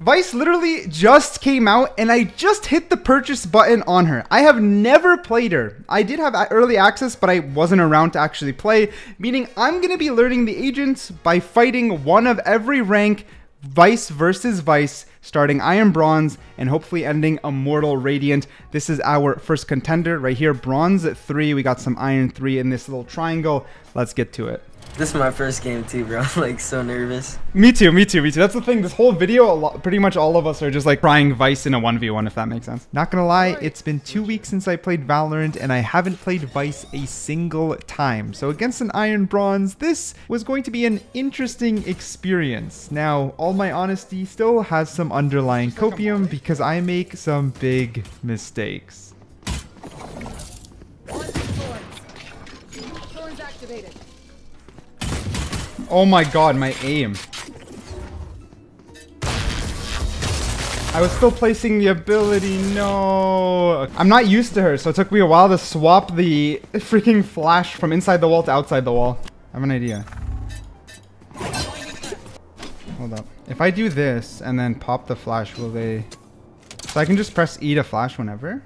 Vyse literally just came out and I just hit the purchase button on her. I have never played her. I did have early access, but I wasn't around to actually play, meaning I'm going to be learning the agents by fighting one of every rank Vyse versus Vyse, starting Iron Bronze and hopefully ending Immortal Radiant. This is our first contender right here, Bronze at 3. We got some Iron 3 in this little triangle. Let's get to it. This is my first game too, bro. I'm like so nervous. Me too, me too, me too. That's the thing. This whole video, lot, pretty much all of us are just like trying Vyse in a 1v1, if that makes sense. Not gonna lie, it's been two weeks since I played Valorant, and I haven't played Vyse a single time. So against an Iron Bronze, this was going to be an interesting experience. Now, all my honesty still has some underlying copium because I make some big mistakes. activated. Oh my god, my aim. I was still placing the ability, no. I'm not used to her, so it took me a while to swap the freaking flash from inside the wall to outside the wall. I have an idea. Hold up. If I do this and then pop the flash, will they... So I can just press E to flash whenever?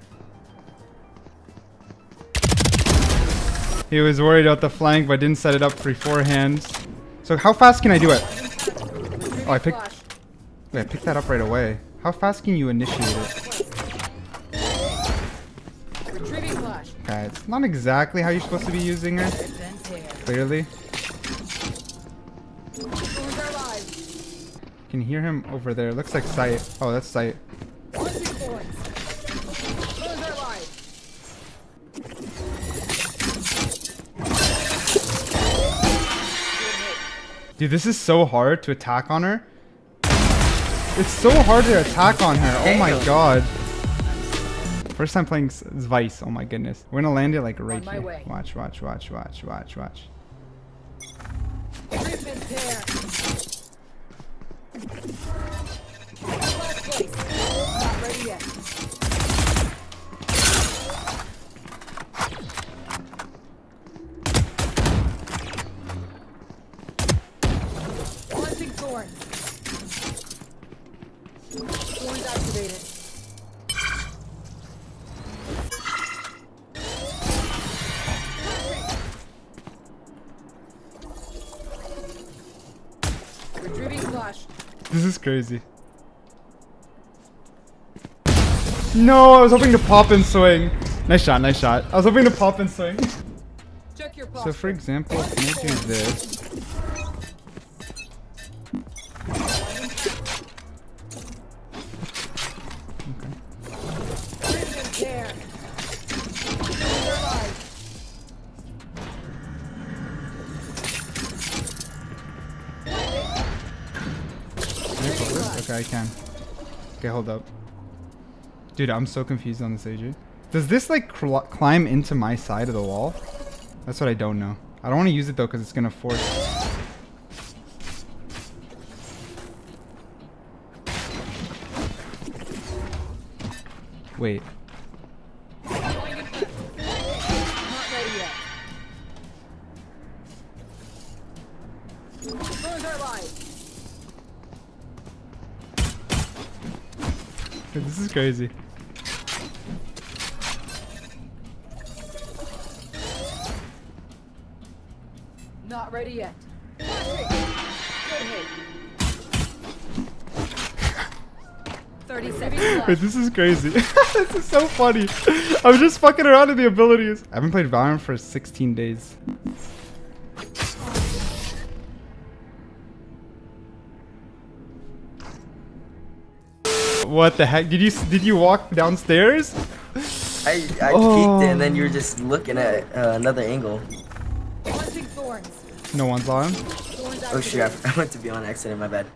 He was worried about the flank, but didn't set it up beforehand. So how fast can I do it? Oh, I picked... Wait, I picked that up right away. How fast can you initiate it? Okay, it's not exactly how you're supposed to be using it. Clearly. Can hear him over there. Looks like sight. Oh, that's sight. Dude, this is so hard to attack on her. It's so hard to attack on her. Oh my god. First time playing Vyse. Oh my goodness. We're gonna land it like right here. Way. Watch, watch, watch, watch, watch, watch. This is crazy. No, I was hoping to pop and swing. Nice shot, nice shot. I was hoping to pop and swing. so for example, can I do this? Hold up. Dude, I'm so confused on this AJ. Does this like climb into my side of the wall? That's what I don't know. I don't want to use it though because it's going to force... Wait. Is crazy. Not ready yet. Wait, this is crazy. this is so funny. I'm just fucking around in the abilities. I haven't played Valorant for 16 days. What the heck? Did you did you walk downstairs? I, I oh. peeked and then you were just looking at uh, another angle. No one's on. Oh shit, I, I went to be on accident, my bad.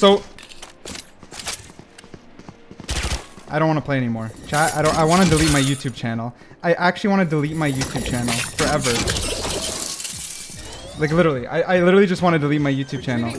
So... I don't want to play anymore. Chat, I don't I want to delete my YouTube channel. I actually want to delete my YouTube channel forever. Like literally, I, I literally just want to delete my YouTube channel.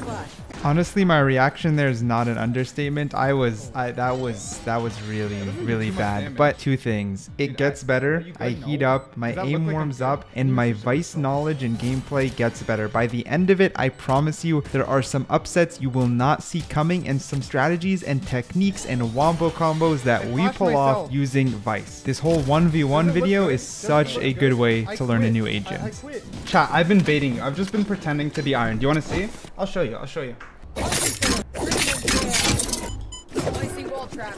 Retrieving flash. Honestly, my reaction there is not an understatement. I was, I that was that was really really bad. But two things: it gets better. I heat up, my aim warms up, and my Vyse knowledge and gameplay gets better. By the end of it, I promise you, there are some upsets you will not see coming, and some strategies and techniques and wombo combos that we pull off using Vyse. This whole 1v1 video is such a good way to learn a new agent. Chat, I've been baiting you. I've just been pretending to be Iron. Do you want to see? I'll show you. I'll show you. Placing wall trap.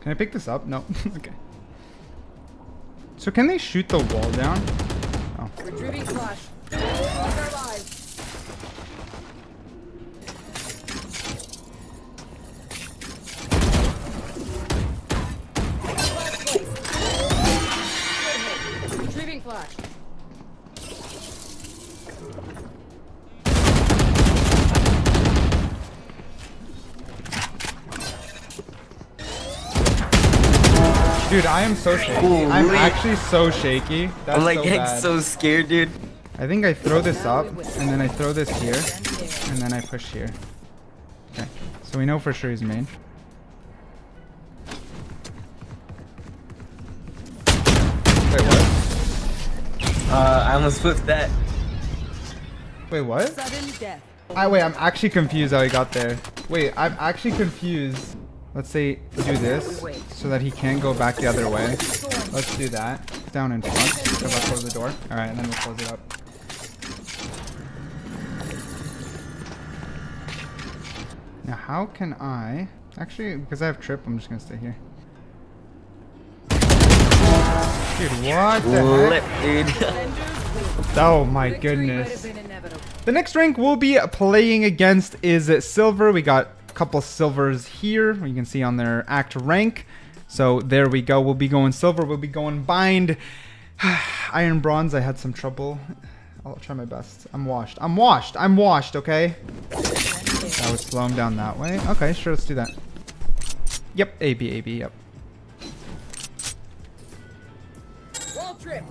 Can I pick this up? No. okay. So can they shoot the wall down? Oh. Retrieving flash. Dude, I am so shaky. Holy. I'm actually so shaky. That's I'm like so getting bad. so scared, dude. I think I throw this up, and then I throw this here, and then I push here. Okay. So we know for sure he's main. Wait, what? Uh, I almost flipped that. Wait, what? Sudden death. I wait, I'm actually confused how he got there. Wait, I'm actually confused. Let's say do this so that he can't go back the other way. Let's do that. Down in front. So if I close the door. Alright, and then we'll close it up. Now how can I actually because I have trip, I'm just gonna stay here. Dude, what the Flip, heck? dude. Oh my Victory might have goodness. The next rank we'll be playing against is silver. We got a couple silvers here. You can see on their act rank. So there we go. We'll be going silver. We'll be going bind. Iron bronze. I had some trouble. I'll try my best. I'm washed. I'm washed. I'm washed. Okay. I would slow him down that way. Okay, sure. Let's do that. Yep. A B A B. Yep. Wall trip.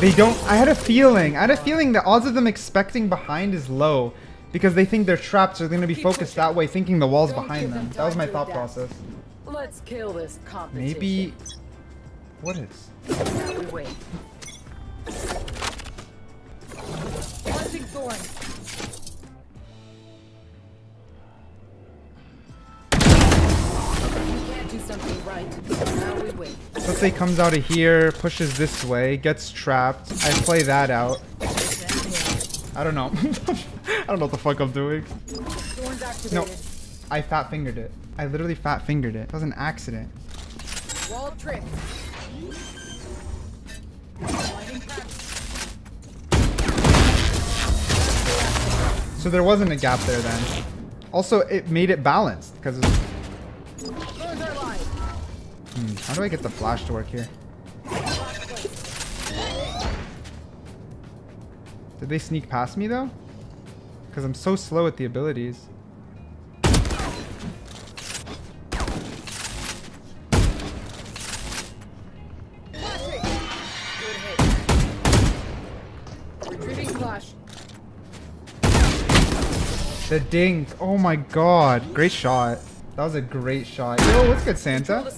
They don't. I had a feeling. I had a feeling the odds of them expecting behind is low because they think they're trapped, so they're gonna be focused that way, thinking the wall's behind them. That was my thought process. Let's kill this competition. Maybe. What is? Wait. Comes out of here, pushes this way, gets trapped. I play that out. I don't know. I don't know what the fuck I'm doing. No. I fat fingered it. I literally fat fingered it. That was an accident. Wall trip. So there wasn't a gap there then. Also, it made it balanced because. Thorns are live. Hmm, how do I get the flash to work here? Did they sneak past me though? Because I'm so slow at the abilities. Flashing. Good hit. Retrieving flash. The dink. Oh my god. Great shot. That was a great shot. Yo, what's good, Santa?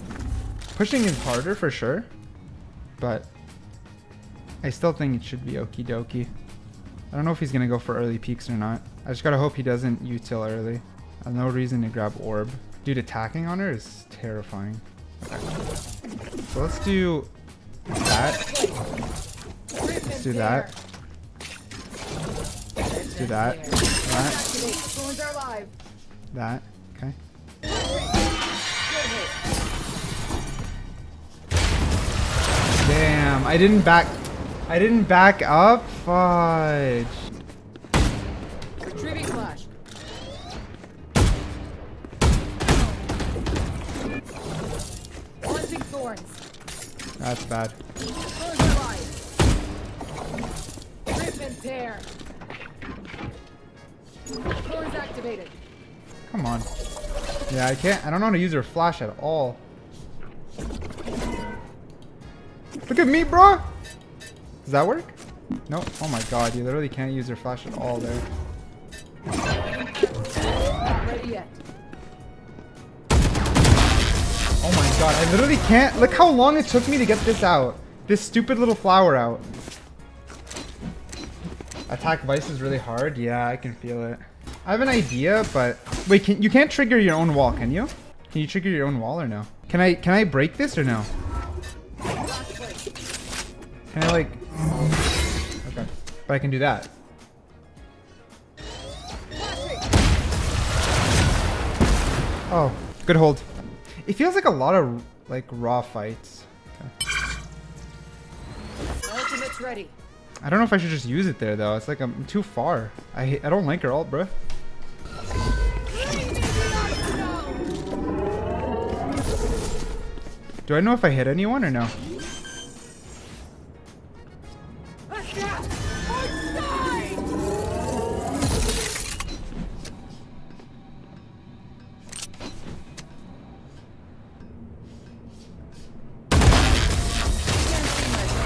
Pushing is harder for sure. But I still think it should be okie dokie. I don't know if he's gonna go for early peeks or not. I just gotta hope he doesn't util early. I have no reason to grab orb. Dude, attacking on her is terrifying. Okay. So let's do that. Let's do that. Let's do that. That. Activate. Thorns are live. That. Damn, I didn't back. I didn't back up. Fudge. Retrieving flash. Launching thorns. That's bad. Thorns are live. Rip and tear. Thorns activated. Come on. Yeah, I can't. I don't know how to use her flash at all. Look at me, bro. Does that work? No. Oh my god, you literally can't use your flash at all there. Oh my god, I literally can't. Look how long it took me to get this out. This stupid little flower out. Attack Vyse is really hard. Yeah, I can feel it. I have an idea, but wait, can you can't trigger your own wall, can you? Can you trigger your own wall or no? Can I can I break this or no? Can I like Okay. But I can do that. Oh, good hold. It feels like a lot of like raw fights. Okay. Ultimate's ready. I don't know if I should just use it there though. It's like I'm too far. I I don't like her ult, bro. Do I know if I hit anyone or no?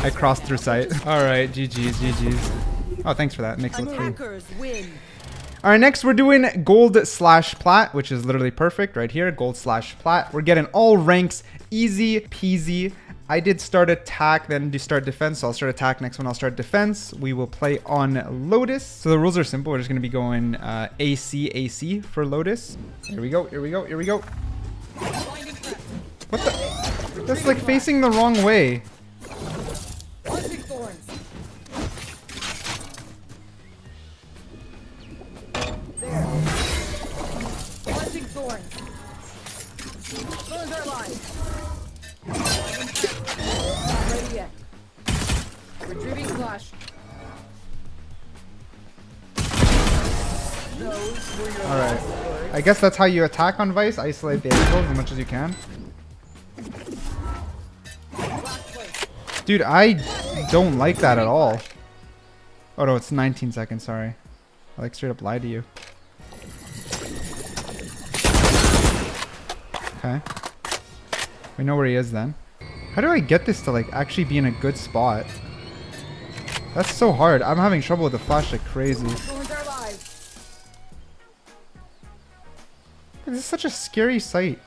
I crossed through sight. All right, GG's, GG's. Oh, thanks for that. Makes it look clean. All right, next we're doing gold slash plat, which is literally perfect right here. Gold slash plat. We're getting all ranks, easy peasy. I did start attack, then do start defense. So I'll start attack. Next one, I'll start defense. We will play on Lotus. So the rules are simple. We're just gonna be going uh, AC AC for Lotus. Here we go. Here we go. Here we go. What the? That's like facing the wrong way. I guess that's how you attack on Vyse. Isolate the angles as much as you can. Dude, I don't like that at all. Oh no, it's 19 seconds, sorry. I like straight up lied to you. Okay. We know where he is then. How do I get this to like actually be in a good spot? That's so hard. I'm having trouble with the flash like crazy. This is such a scary sight.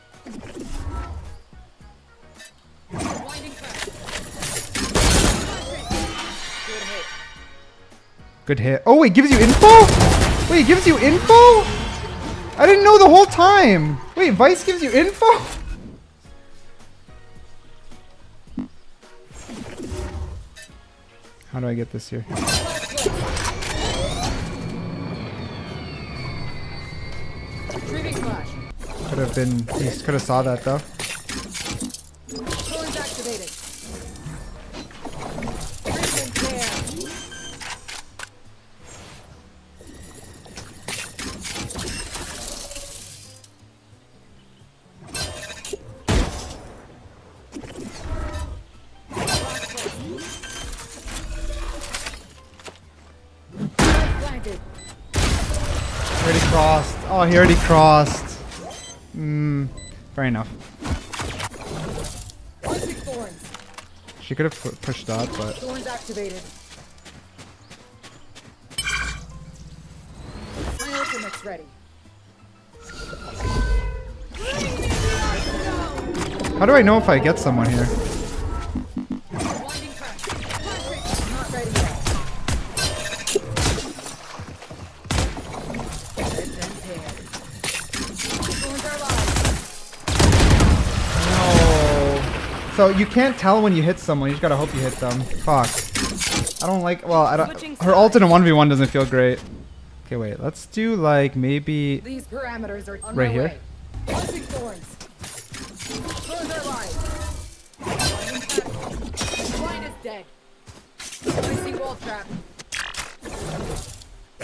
Good hit. Oh, it gives you info? Wait, it gives you info? I didn't know the whole time. Wait, Vyse gives you info? How do I get this here? Could have been. He could have saw that though. Already crossed. Oh, he already crossed. Fair enough. She could have pushed up, but Thorns activated. My ultimate's ready. how do I know if I get someone here? So you can't tell when you hit someone. You just gotta hope you hit them. Fuck. I don't like. Well, I don't. Her ult in a one v one doesn't feel great. Okay, wait. Let's do like maybe. These parameters are Right here? way. Launching thorns. Thorns are alive. Blinding crash. Blind is dead. I see wall trap.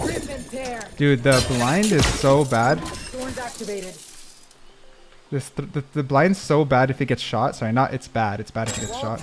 Rip and tear. Dude, the blind is so bad. Thorns activated. This the, the, the blind's so bad if it gets shot. Sorry, not it's bad. It's bad if it gets shot.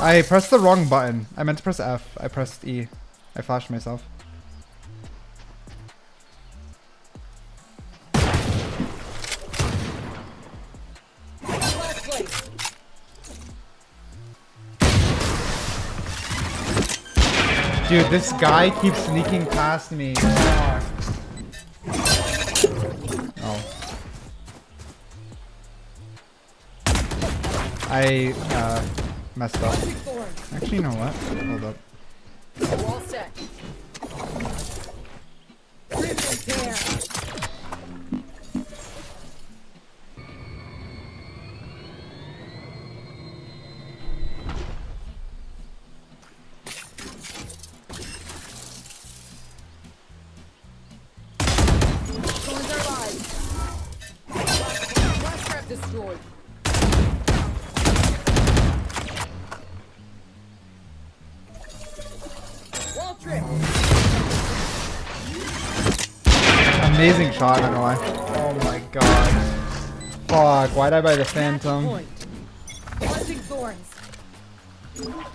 I pressed the wrong button. I meant to press F. I pressed E. I flashed myself. Dude, this guy keeps sneaking past me. Oh. I uh, messed up. Actually, you know what? Hold up. Amazing shot, not gonna lie. Oh my god. Fuck, why'd I buy the Phantom? Planting thorns.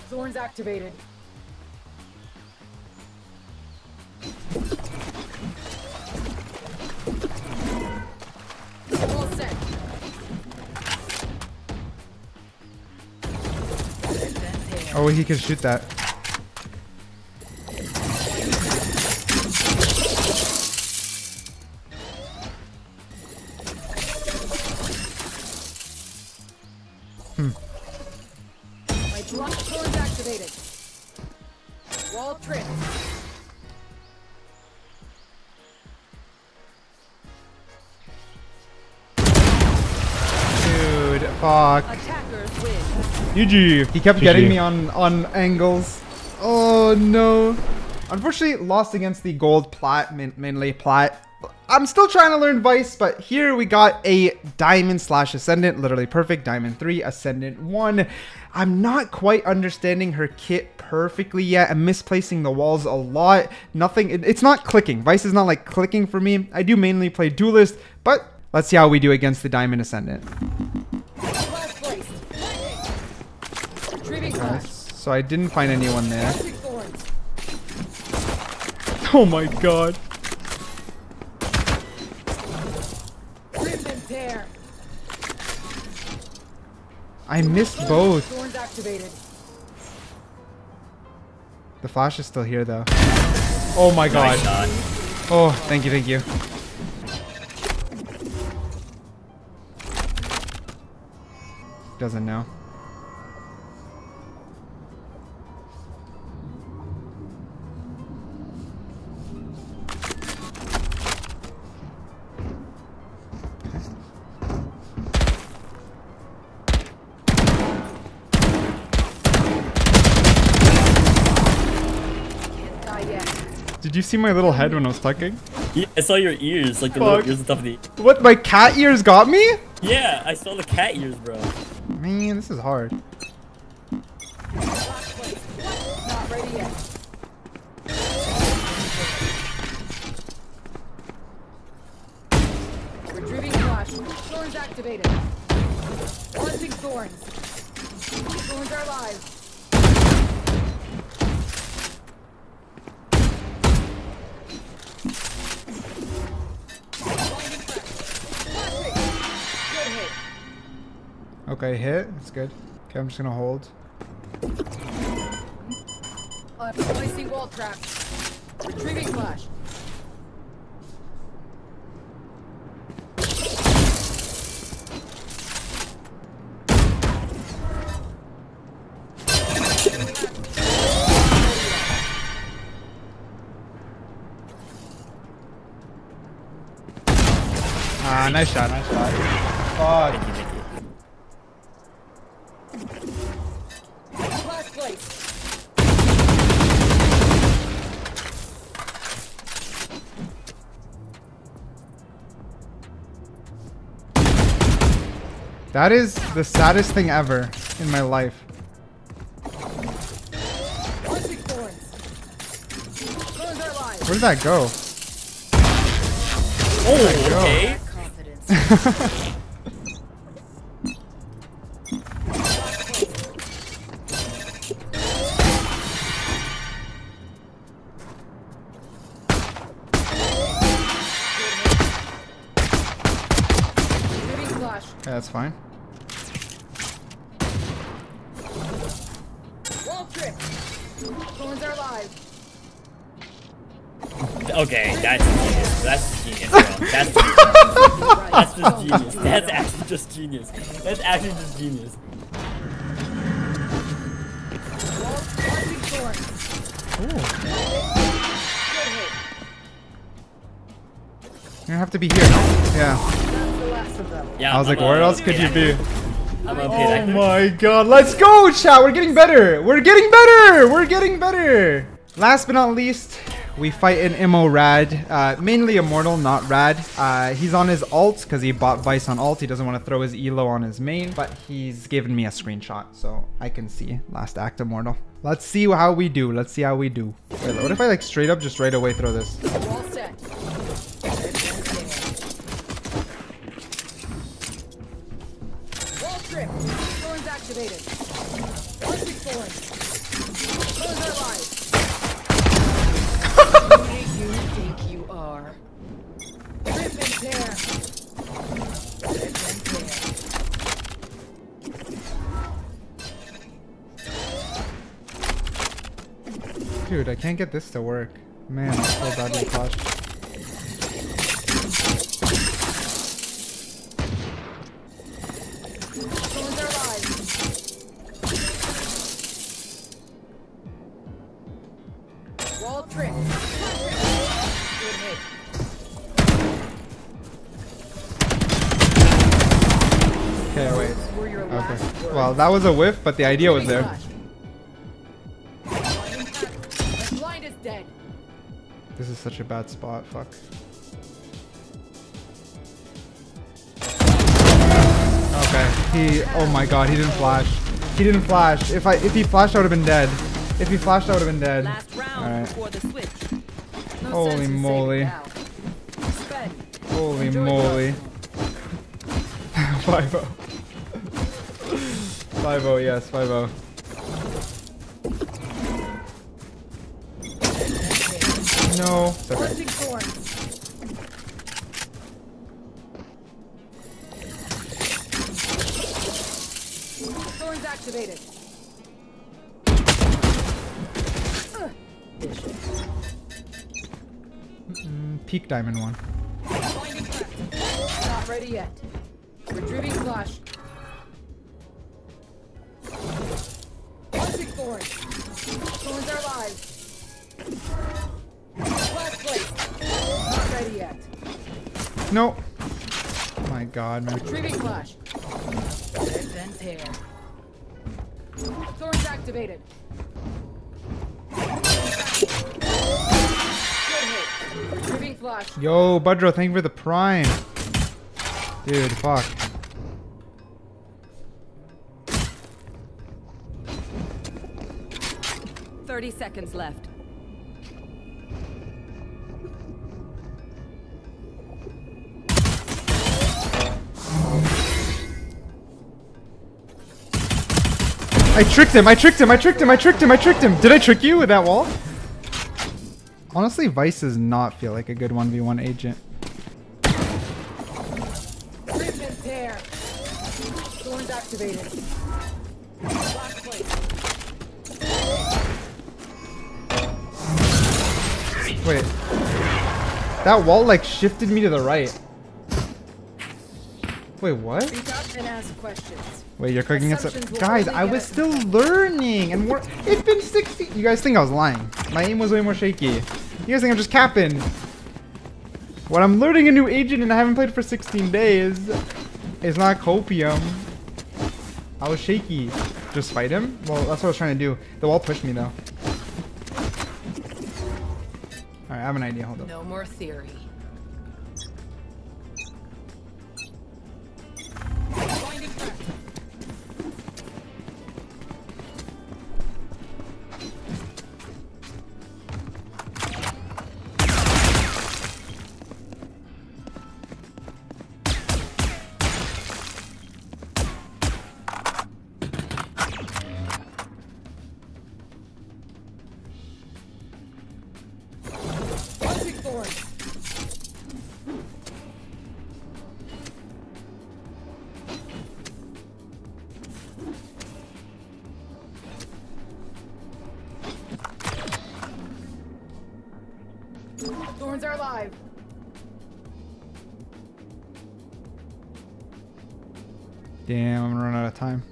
Thorns activated. All set. Oh, he can shoot that. GG. He kept GG. getting me on on angles. Oh no. Unfortunately, lost against the gold plat, mainly plat. I'm still trying to learn Vyse, but here we got a diamond slash ascendant, literally perfect. Diamond 3, ascendant 1. I'm not quite understanding her kit perfectly yet. I'm misplacing the walls a lot. Nothing, it- it's not clicking. Vyse is not like clicking for me. I do mainly play duelist, but let's see how we do against the diamond ascendant. So I didn't find anyone there. Oh my god. Rip and. I missed both. The flash is still here though. Oh my god. Oh, thank you, thank you. Doesn't know. Did you see my little head when I was tucking? Yeah, I saw your ears, like the Fuck. little ears on top of the. What, my cat ears got me? Yeah, I saw the cat ears, bro. Man, this is hard. Not ready yet. Retrieving flash. Thorns activated. Planting thorns. Thorns are live. Okay, hit. That's good. Okay, I'm just gonna hold. Uh, placing wall trap. Retrieving flash. Ah, nice shot, nice shot. Fuck. That is the saddest thing ever in my life. Where did that go? Oh, okay. Okay, that's genius. That's genius, bro. That's, that's just genius. That's actually just genius. That's actually just genius. Wall launching thorns. Ooh. You're have to be here. Yeah. That's the last of them. Yeah. I was like, I'm where else could you be? I'm Oh my god. Let's go, chat. We're getting better. We're getting better. We're getting better. Last but not least, we fight an Immo Rad. Uh, mainly Immortal, not Rad. Uh, he's on his alt because he bought Vyse on alt. He doesn't want to throw his elo on his main, but he's given me a screenshot so I can see last act Immortal. Let's see how we do. Let's see how we do. Wait, what if I like straight up just right away throw this? Dude, I can't get this to work. Man, I'm so badly flashed. Well, that was a whiff, but the idea was there. This is such a bad spot, fuck. Okay, he, oh my god, he didn't flash. He didn't flash. If I, if he flashed, I would've been dead. If he flashed, I would've been dead. Alright. Holy moly. Holy moly. 5 -0. Five-o, oh, yes, five-o. Oh. No, Thorns activated. Peak diamond one. Not ready yet. Retrieving flash. My god, man. Retrieving flash. Rip and tear. Thorns activated. Good hit. Retrieving flash. Yo, Budro, thank you for the prime. Dude, fuck. Thirty seconds left. I tricked him, I tricked him, I tricked him, I tricked him, I tricked him. Did I trick you with that wall? Honestly, Vyse does not feel like a good 1v1 agent. Wait. That wall like shifted me to the right. Wait, what? And ask questions. Wait, you're cooking us up. Guys, I was us still learning and we're it's been 60 You guys think I was lying. My aim was way more shaky. You guys think I'm just capping. When I'm learning a new agent and I haven't played for 16 days, it's not copium. I was shaky. Just fight him? Well, that's what I was trying to do. The wall pushed me though. Alright, I have an idea. Hold up. No more theory. sword. Thorns are alive. Damn, I'm gonna run out of time.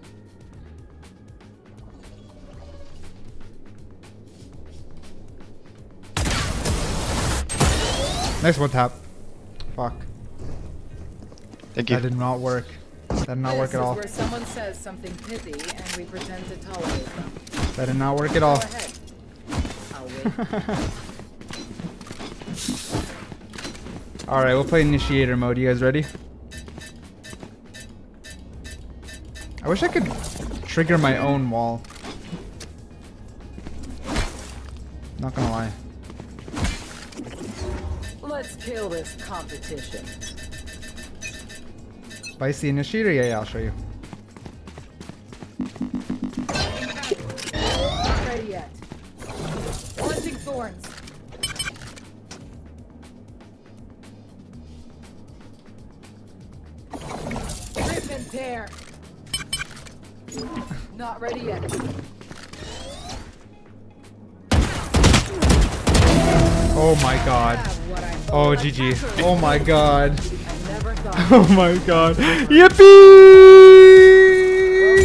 Nice one tap. Fuck. Thank you. That did not work. That did not this work at all. where someone says something pithy and we pretend to tolerate them. That did not work at Go all. ahead. I'll wait. Alright, we'll play initiator mode. You guys ready? I wish I could trigger my own wall. Not gonna lie. Kill this competition. Initiator? Yeah, yeah, I'll show you. Oh, I GG. Oh my god. I never thought. Oh my god. Yippee!